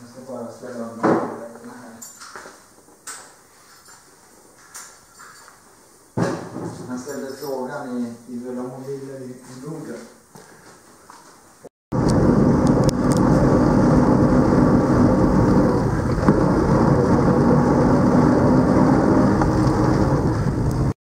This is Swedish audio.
Jag ska bara ställa undan tabletterna här. Han ställde frågan i, i Villa hon ville i Norden